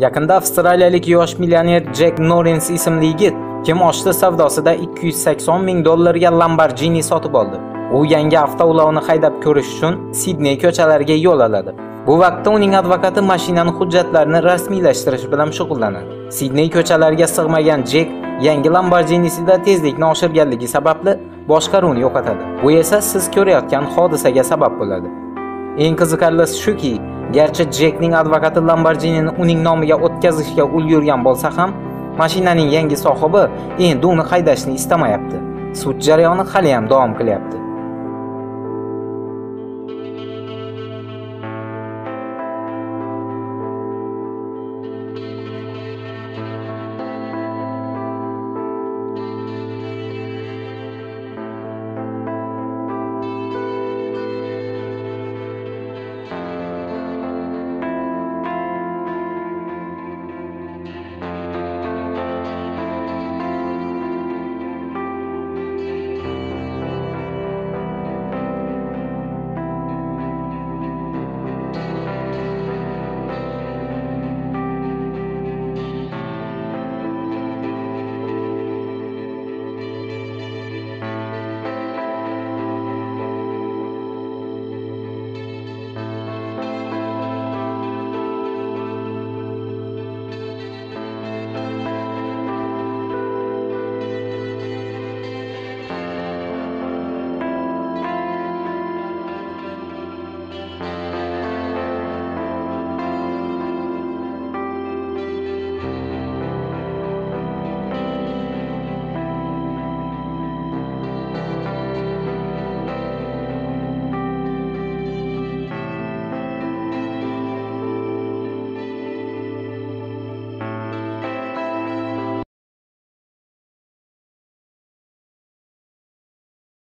Yaqinda avstraliyalik yosh millioner Jack Norris ismli yigit kim oshdi savdosida 280 ming dollarga Lamborghini sotib oldi. U yangi avtoulovni haydab ko'rish uchun Sidney ko'chalariga yo'l oladi. Bu vaqtda uning advokati mashinani hujjatlarini rasmiylashtirish bilan shug'ullanadi. Sidney ko'chalariga sig'magan Jack yangi Lamborghinisida tezlikni oshirganligi sababli boshqaruvni yo'qotadi. Bu esa siz ko'rayotgan hodisaga sabab bo'ladi. Eng qiziqarlisi shuki, garchi Jekning advokati Lamborghinini uning nomiga o'tkazishga ulgurgan bo'lsa ham, mashinaning yangi sohibi endi uni haydashni istamayapti. Sud jarayoni hali ham davom qilyapti.